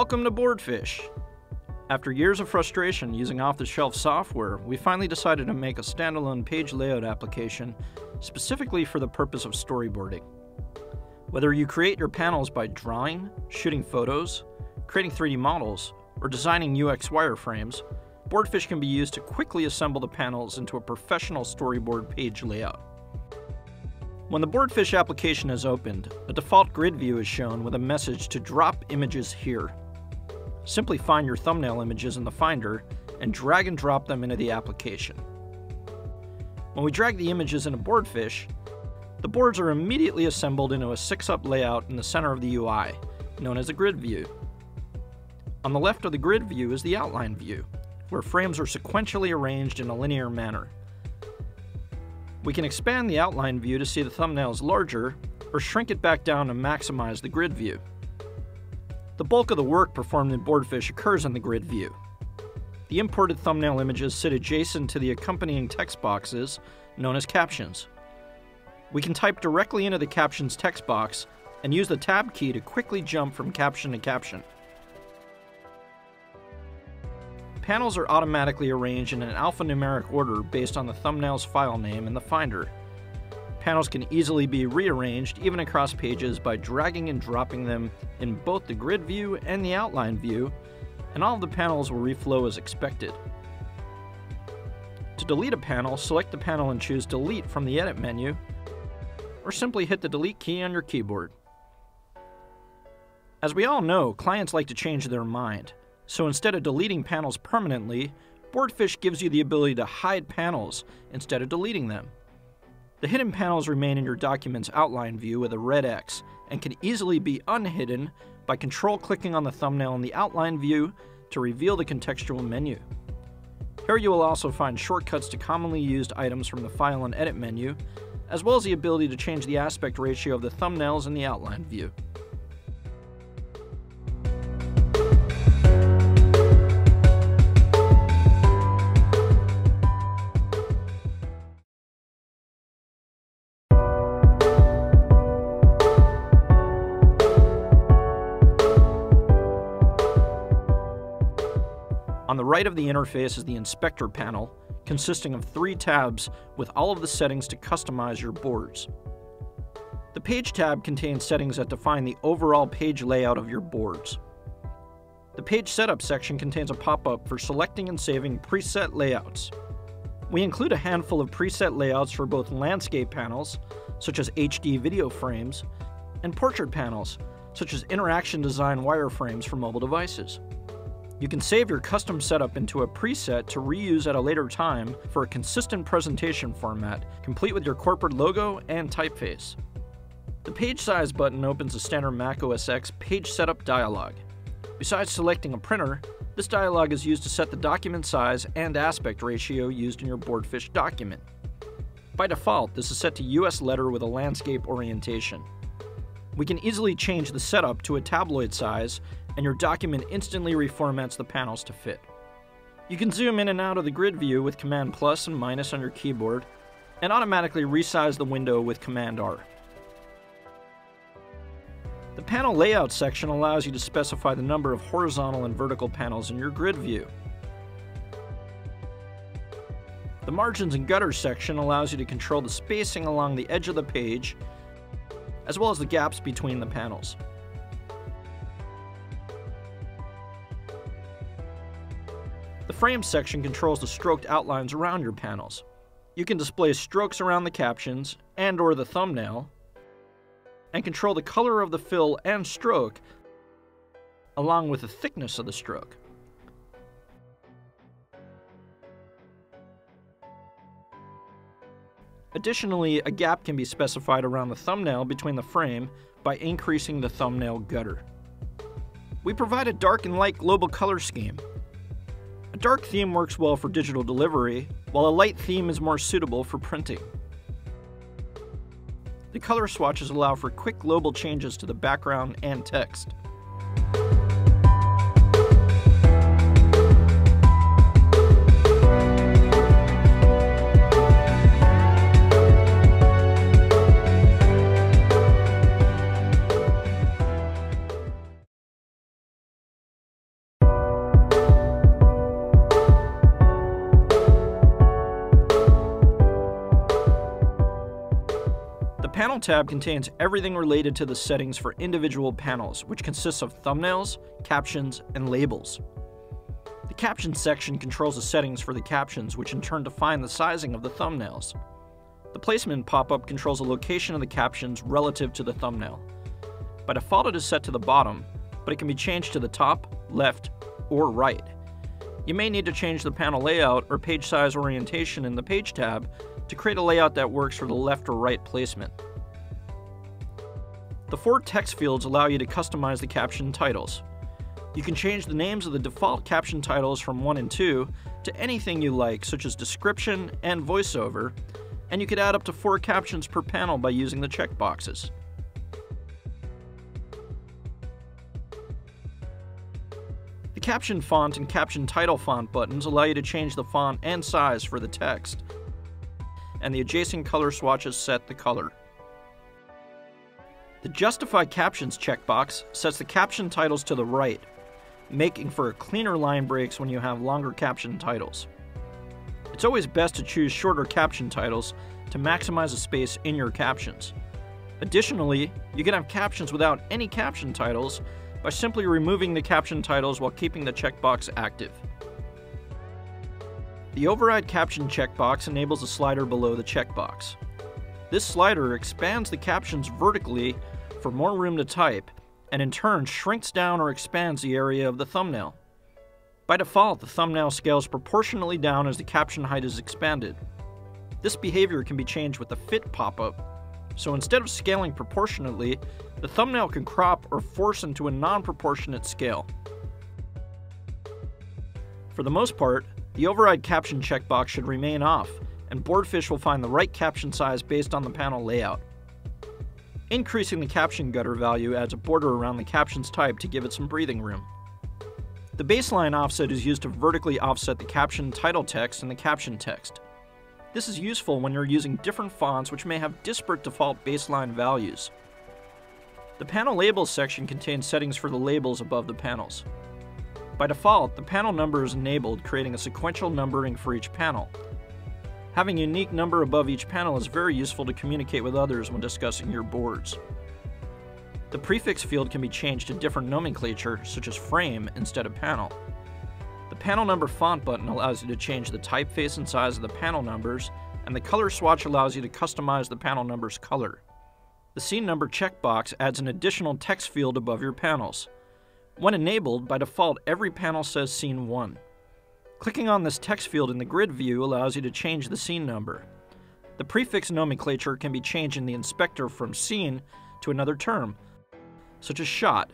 Welcome to Boardfish. After years of frustration using off the shelf software, we finally decided to make a standalone page layout application specifically for the purpose of storyboarding. Whether you create your panels by drawing, shooting photos, creating 3D models, or designing UX wireframes, Boardfish can be used to quickly assemble the panels into a professional storyboard page layout. When the Boardfish application is opened, a default grid view is shown with a message to drop images here. Simply find your thumbnail images in the Finder and drag and drop them into the application. When we drag the images into Boardfish, the boards are immediately assembled into a 6-up layout in the center of the UI, known as a grid view. On the left of the grid view is the outline view, where frames are sequentially arranged in a linear manner. We can expand the outline view to see the thumbnails larger, or shrink it back down to maximize the grid view. The bulk of the work performed in Boardfish occurs in the grid view. The imported thumbnail images sit adjacent to the accompanying text boxes, known as captions. We can type directly into the captions text box and use the tab key to quickly jump from caption to caption. Panels are automatically arranged in an alphanumeric order based on the thumbnail's file name in the Finder. Panels can easily be rearranged even across pages by dragging and dropping them in both the grid view and the outline view, and all of the panels will reflow as expected. To delete a panel, select the panel and choose Delete from the Edit menu, or simply hit the Delete key on your keyboard. As we all know, clients like to change their mind, so instead of deleting panels permanently, Boardfish gives you the ability to hide panels instead of deleting them. The hidden panels remain in your document's outline view with a red X and can easily be unhidden by control clicking on the thumbnail in the outline view to reveal the contextual menu. Here you will also find shortcuts to commonly used items from the File and Edit menu, as well as the ability to change the aspect ratio of the thumbnails in the outline view. On the right of the interface is the Inspector panel, consisting of three tabs with all of the settings to customize your boards. The Page tab contains settings that define the overall page layout of your boards. The Page Setup section contains a pop-up for selecting and saving preset layouts. We include a handful of preset layouts for both landscape panels, such as HD video frames, and portrait panels, such as interaction design wireframes for mobile devices. You can save your custom setup into a preset to reuse at a later time for a consistent presentation format, complete with your corporate logo and typeface. The Page Size button opens a standard Mac OS X page setup dialog. Besides selecting a printer, this dialog is used to set the document size and aspect ratio used in your Boardfish document. By default, this is set to US letter with a landscape orientation. We can easily change the setup to a tabloid size and your document instantly reformats the panels to fit. You can zoom in and out of the grid view with Command plus and minus on your keyboard, and automatically resize the window with Command R. The panel layout section allows you to specify the number of horizontal and vertical panels in your grid view. The margins and gutters section allows you to control the spacing along the edge of the page, as well as the gaps between the panels. The frame section controls the stroked outlines around your panels. You can display strokes around the captions and or the thumbnail, and control the color of the fill and stroke, along with the thickness of the stroke. Additionally, a gap can be specified around the thumbnail between the frame by increasing the thumbnail gutter. We provide a dark and light global color scheme, dark theme works well for digital delivery, while a light theme is more suitable for printing. The color swatches allow for quick global changes to the background and text. Panel tab contains everything related to the settings for individual panels, which consists of thumbnails, captions, and labels. The captions section controls the settings for the captions, which in turn define the sizing of the thumbnails. The placement pop-up controls the location of the captions relative to the thumbnail. By default it is set to the bottom, but it can be changed to the top, left, or right. You may need to change the panel layout or page size orientation in the Page tab to create a layout that works for the left or right placement. The four text fields allow you to customize the caption titles. You can change the names of the default caption titles from 1 and 2 to anything you like, such as description and voiceover, and you could add up to four captions per panel by using the checkboxes. The caption font and caption title font buttons allow you to change the font and size for the text, and the adjacent color swatches set the color. The Justify Captions checkbox sets the caption titles to the right, making for cleaner line breaks when you have longer caption titles. It's always best to choose shorter caption titles to maximize the space in your captions. Additionally, you can have captions without any caption titles by simply removing the caption titles while keeping the checkbox active. The Override Caption checkbox enables a slider below the checkbox. This slider expands the captions vertically for more room to type, and in turn shrinks down or expands the area of the thumbnail. By default, the thumbnail scales proportionally down as the caption height is expanded. This behavior can be changed with the Fit pop-up, so instead of scaling proportionately, the thumbnail can crop or force into a non-proportionate scale. For the most part, the Override Caption checkbox should remain off, and Boardfish will find the right caption size based on the panel layout. Increasing the caption gutter value adds a border around the caption's type to give it some breathing room. The baseline offset is used to vertically offset the caption title text and the caption text. This is useful when you're using different fonts which may have disparate default baseline values. The panel labels section contains settings for the labels above the panels. By default, the panel number is enabled, creating a sequential numbering for each panel. Having a unique number above each panel is very useful to communicate with others when discussing your boards. The prefix field can be changed to different nomenclature, such as frame instead of panel. The panel number font button allows you to change the typeface and size of the panel numbers, and the color swatch allows you to customize the panel number's color. The scene number checkbox adds an additional text field above your panels. When enabled, by default, every panel says Scene 1. Clicking on this text field in the grid view allows you to change the scene number. The prefix nomenclature can be changed in the inspector from scene to another term, such as shot,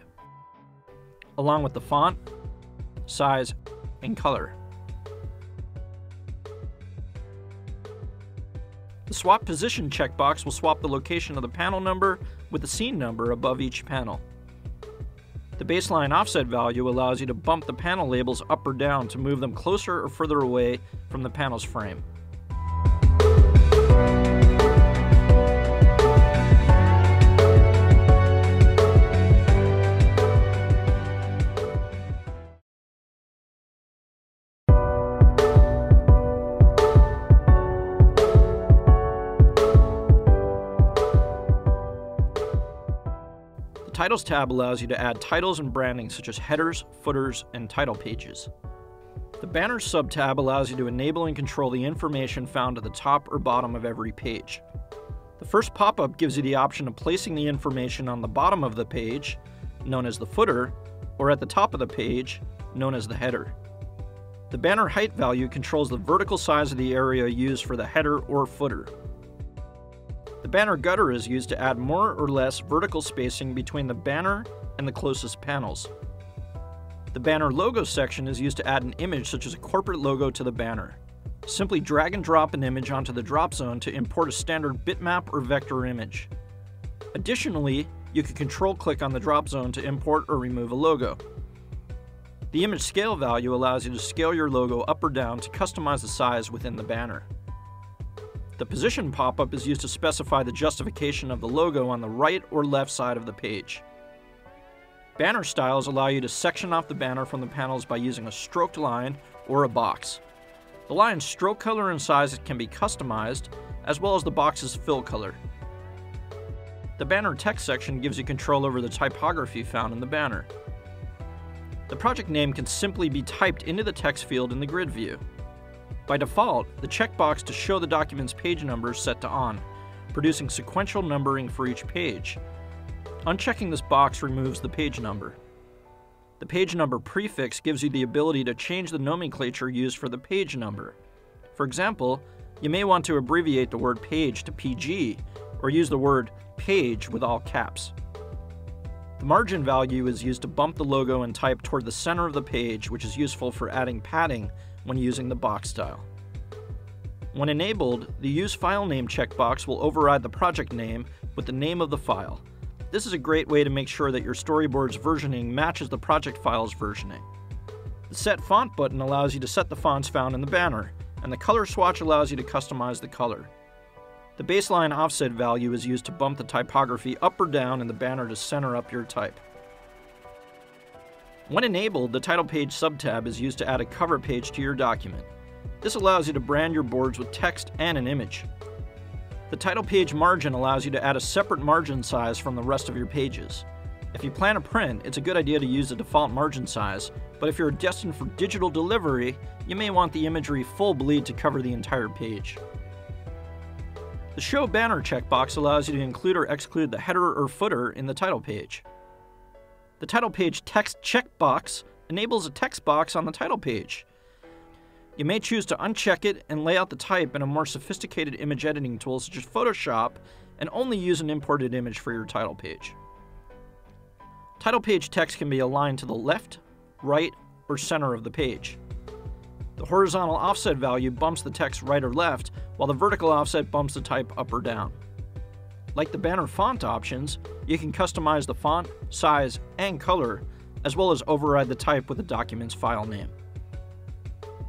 along with the font, size, and color. The Swap Position checkbox will swap the location of the panel number with the scene number above each panel. The baseline offset value allows you to bump the panel labels up or down to move them closer or further away from the panel's frame. The titles tab allows you to add titles and branding such as headers, footers, and title pages. The Banners sub-tab allows you to enable and control the information found at the top or bottom of every page. The first pop-up gives you the option of placing the information on the bottom of the page, known as the footer, or at the top of the page, known as the header. The banner height value controls the vertical size of the area used for the header or footer. The banner gutter is used to add more or less vertical spacing between the banner and the closest panels. The banner logo section is used to add an image such as a corporate logo to the banner. Simply drag and drop an image onto the drop zone to import a standard bitmap or vector image. Additionally, you can control click on the drop zone to import or remove a logo. The image scale value allows you to scale your logo up or down to customize the size within the banner. The position pop-up is used to specify the justification of the logo on the right or left side of the page. Banner styles allow you to section off the banner from the panels by using a stroked line or a box. The line's stroke color and size can be customized, as well as the box's fill color. The banner text section gives you control over the typography found in the banner. The project name can simply be typed into the text field in the grid view. By default, the checkbox to show the document's page number is set to on, producing sequential numbering for each page. Unchecking this box removes the page number. The page number prefix gives you the ability to change the nomenclature used for the page number. For example, you may want to abbreviate the word page to PG, or use the word page with all caps. The margin value is used to bump the logo and type toward the center of the page, which is useful for adding padding when using the box style. When enabled, the Use File Name checkbox will override the project name with the name of the file. This is a great way to make sure that your storyboard's versioning matches the project file's versioning. The Set Font button allows you to set the fonts found in the banner, and the Color Swatch allows you to customize the color. The baseline offset value is used to bump the typography up or down in the banner to center up your type. When enabled, the title page subtab is used to add a cover page to your document. This allows you to brand your boards with text and an image. The title page margin allows you to add a separate margin size from the rest of your pages. If you plan a print, it's a good idea to use the default margin size, but if you're destined for digital delivery, you may want the imagery full bleed to cover the entire page. The Show Banner checkbox allows you to include or exclude the header or footer in the title page. The title page text checkbox enables a text box on the title page. You may choose to uncheck it and lay out the type in a more sophisticated image editing tool such as Photoshop and only use an imported image for your title page. Title page text can be aligned to the left, right, or center of the page. The horizontal offset value bumps the text right or left, while the vertical offset bumps the type up or down. Like the banner font options, you can customize the font, size, and color, as well as override the type with the document's file name.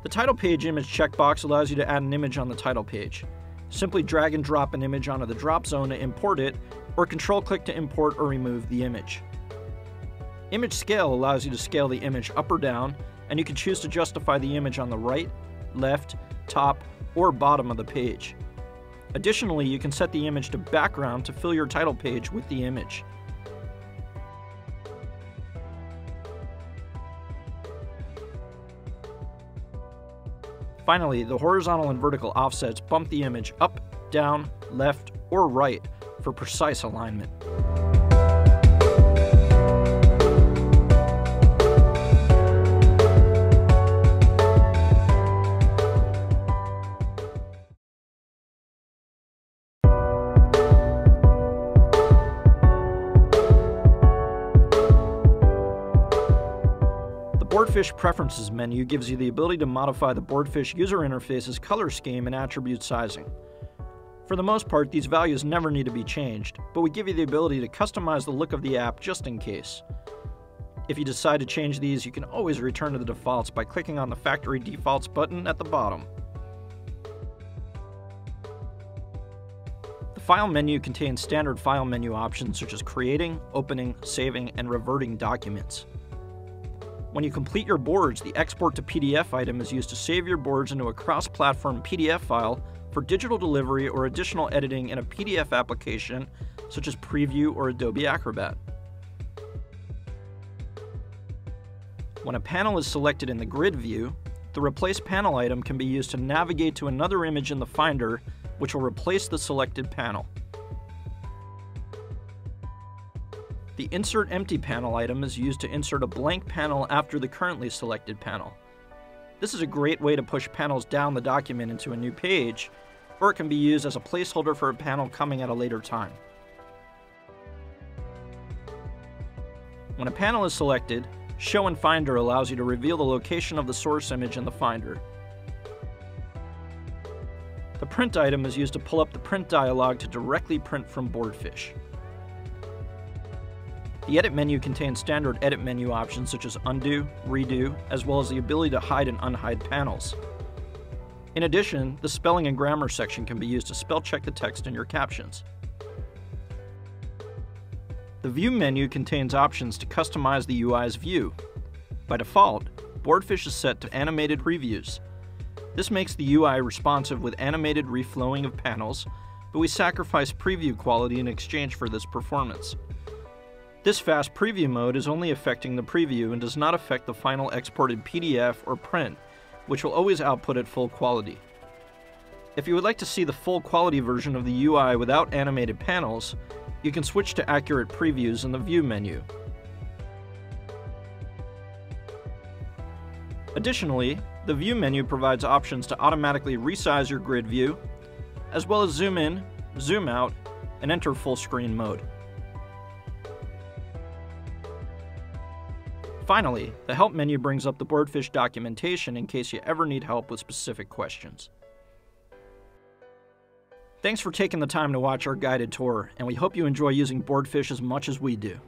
The title page image checkbox allows you to add an image on the title page. Simply drag and drop an image onto the drop zone to import it, or control click to import or remove the image. Image scale allows you to scale the image up or down, and you can choose to justify the image on the right, left, top, or bottom of the page. Additionally, you can set the image to background to fill your title page with the image. Finally, the horizontal and vertical offsets bump the image up, down, left, or right for precise alignment. Boardfish Preferences menu gives you the ability to modify the Boardfish user interface's color scheme and attribute sizing. For the most part, these values never need to be changed, but we give you the ability to customize the look of the app just in case. If you decide to change these, you can always return to the defaults by clicking on the Factory Defaults button at the bottom. The File menu contains standard file menu options such as creating, opening, saving, and reverting documents. When you complete your boards, the Export to PDF item is used to save your boards into a cross platform PDF file for digital delivery or additional editing in a PDF application such as Preview or Adobe Acrobat. When a panel is selected in the grid view, the Replace Panel item can be used to navigate to another image in the Finder, which will replace the selected panel. The Insert Empty panel item is used to insert a blank panel after the currently selected panel. This is a great way to push panels down the document into a new page, or it can be used as a placeholder for a panel coming at a later time. When a panel is selected, Show in Finder allows you to reveal the location of the source image in the Finder. The Print item is used to pull up the print dialog to directly print from Boardfish. The edit menu contains standard edit menu options such as undo, redo, as well as the ability to hide and unhide panels. In addition, the spelling and grammar section can be used to spell check the text in your captions. The View menu contains options to customize the UI's view. By default, Boardfish is set to animated previews. This makes the UI responsive with animated reflowing of panels, but we sacrifice preview quality in exchange for this performance. This fast preview mode is only affecting the preview and does not affect the final exported PDF or print, which will always output at full quality. If you would like to see the full quality version of the UI without animated panels, you can switch to accurate previews in the View menu. Additionally, the View menu provides options to automatically resize your grid view, as well as zoom in, zoom out, and enter full screen mode. Finally, the Help menu brings up the Boardfish documentation in case you ever need help with specific questions. Thanks for taking the time to watch our guided tour, and we hope you enjoy using Boardfish as much as we do.